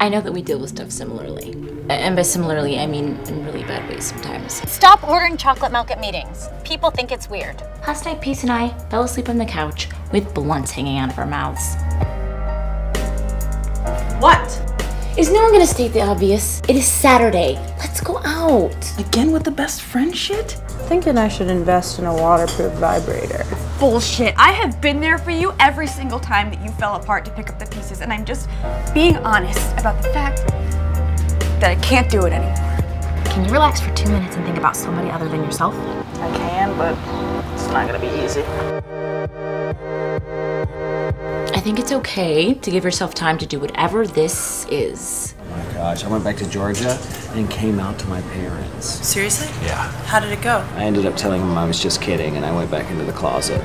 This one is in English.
I know that we deal with stuff similarly. And by similarly, I mean in really bad ways sometimes. Stop ordering chocolate milk at meetings. People think it's weird. Last night, Peace and I fell asleep on the couch with blunts hanging out of our mouths. What? Is no one gonna state the obvious? It is Saturday. Let's go out. Again with the best friend shit? Thinking I should invest in a waterproof vibrator. Bullshit. I have been there for you every single time that you fell apart to pick up the pieces, and I'm just being honest about the fact that I can't do it anymore. Can you relax for two minutes and think about somebody other than yourself? I can, but it's not gonna be easy. I think it's okay to give yourself time to do whatever this is. Oh my gosh, I went back to Georgia and came out to my parents. Seriously? Yeah. How did it go? I ended up telling them I was just kidding and I went back into the closet.